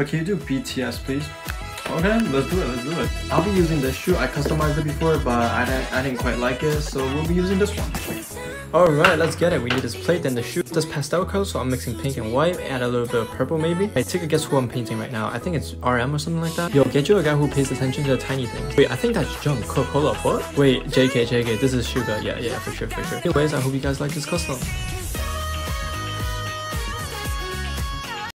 But can you do BTS, please? Okay, let's do it, let's do it. I'll be using this shoe. I customized it before, but I didn't, I didn't quite like it, so we'll be using this one. Alright, let's get it. We need this plate, and the shoe. This pastel color, so I'm mixing pink and white, add a little bit of purple maybe. I take a guess who I'm painting right now. I think it's RM or something like that. Yo, get you a guy who pays attention to the tiny things. Wait, I think that's Jungkook. Hold up, what? Wait, JK, JK, this is Suga. Yeah, yeah, for sure, for sure. Anyways, I hope you guys like this custom.